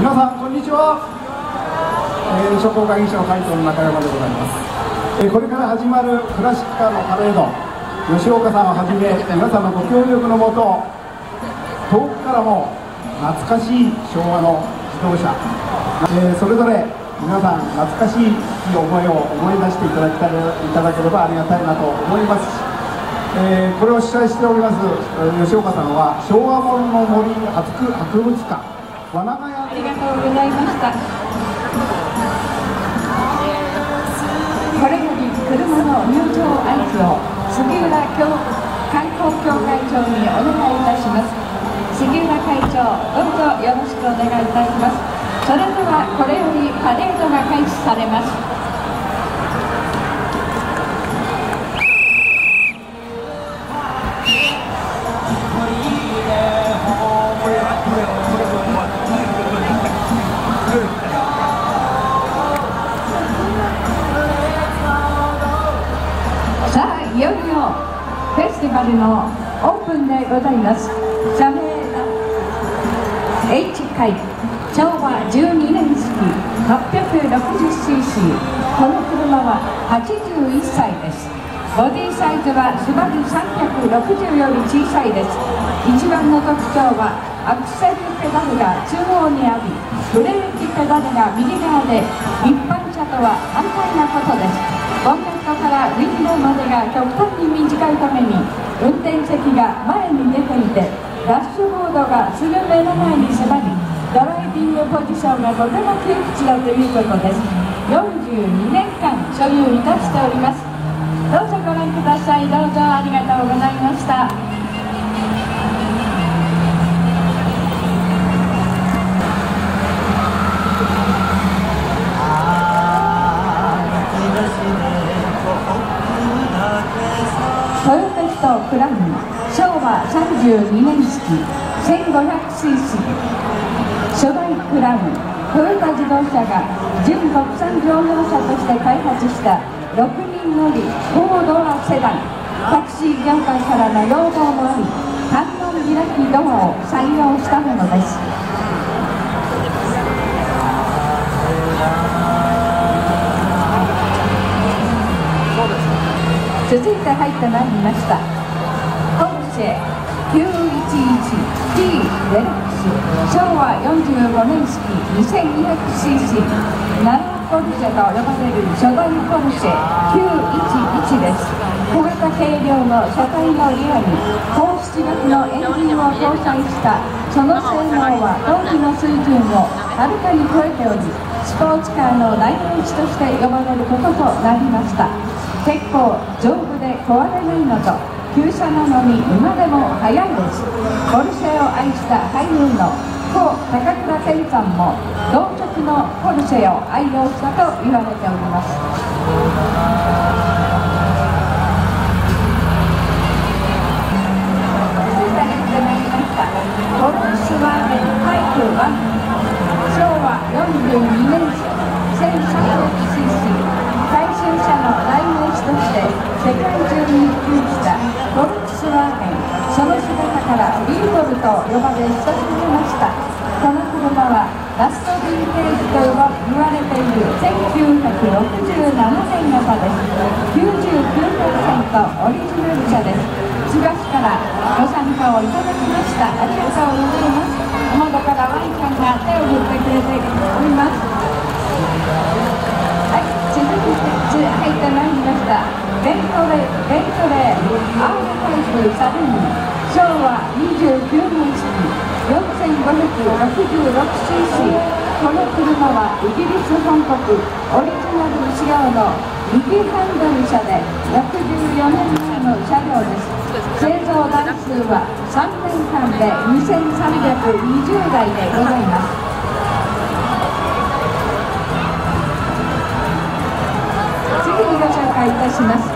皆さんこんにちは、えー、商工会議所会長の中山でございます、えー、これから始まるクラシックカーのパレード吉岡さんをはじめ皆さんのご協力のもと遠くからも懐かしい昭和の自動車、えー、それぞれ皆さん懐かしい思いを思い出していただきたいいただければありがたいなと思います。しえー、これを主催しております吉岡さんは昭和ものの森博物館。我が家ありがとうございました。これより車の入場合図を杉浦観光協会長にお願いいたします。杉浦会長どうぞよろしくお願いいたします。それではこれよりパレードが開始されます。スティバルのオープンでございます。ザメ H 回昭和12年式 860cc この車は81歳です。ボディサイズはスバル360より小さいです。一番の特徴はアクセルペダルが中央にありブレーキペダルが右側で一般とは反対なことです。ボンネットからウィンドウまでが極端に短いために運転席が前に出ていてダッシュボードがすぐ目の前に迫りドライビングポジションがとても窮屈だということです。42年間所有いたしております。どうぞご覧ください。どうぞありがとうございました。トヨペットクラウン昭和32年式 1500cc 初代クラウントヨタ自動車が純国産乗用車として開発した6人乗り高ドアセダン。タクシー業界からの要望もあり観音開きドアを採用したものです。続いて入ってまいりました。シェ 911T デラックス。昭和45年式 2200cc ナラポルシェと呼ばれる初代ポルシェ911です。小型軽量の車体のリアに高出力のエンジンを搭載したその性能は当時の水準をはるかに超えておりスポーツカーの代名詞として呼ばれることとなりました。結構丈夫で壊れないのと旧車なのに今でも速いです。ポルシェを愛した俳優の故高倉健さんも同直のポルシェを愛用したと言われております。代名詞として世界中に普及したボルクスワーゲンその姿からビートルと呼ばれ親しみました。この車はラストヴィンテージと言われている1967年型です。99%オリジナル車です。千葉市からご参加をいただきました。ありがとうございます。4566cc この車はイギリス本国オリジナル仕様の右ハンドル車で64年前の車両です製造台数は3年間で2320台でございます次にご紹介いたします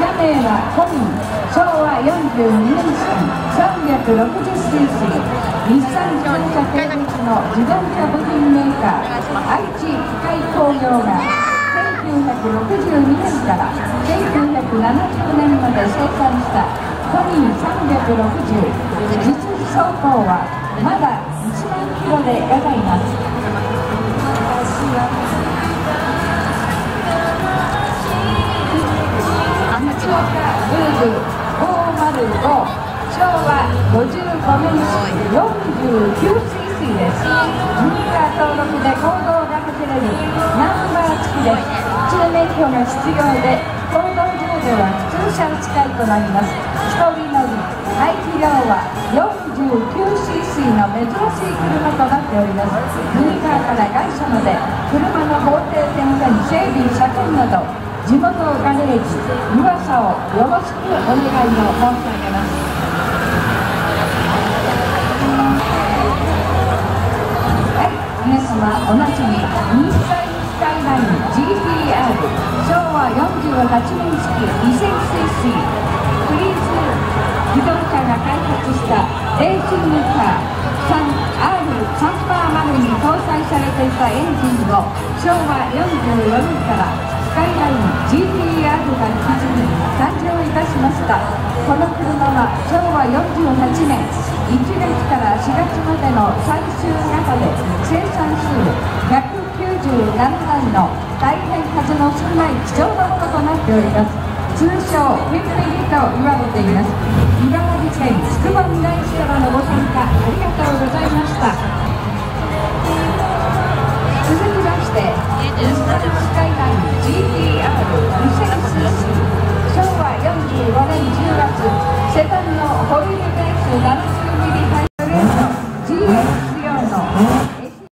社名はコミン昭和42年式 360cc 日産自動車系列の自動車部品メーカー愛知機械工業が1962年から1970年まで生産したコニー360実走行はまだ1万キロでございます。昭和55年式 49cc ですミーター登録で公道が走れるナンバー付きです中免許が必要で公道上では普通車扱いとなります一人乗り排気量は 49cc の珍しい車となっておりますミーターから会社まで車の法定点検整備車検など地元ガレージ湯浅をよろしくお願いを申し上げます開発したレーシングカー 3R3 に搭載されていたエンジンを昭和44年からスカイライン GTR が引き継ぎ誕生いたしました。この車は昭和48年1月から4月までの最終型で生産数197台の大変数の少ない貴重なものとなっております。通称フィッピリと言われています。茨城県つくばみらい市からのご参加ありがとうございました。続きましてインスタルスカイライン GTR2003 昭和45年10月セダンのホイールベース7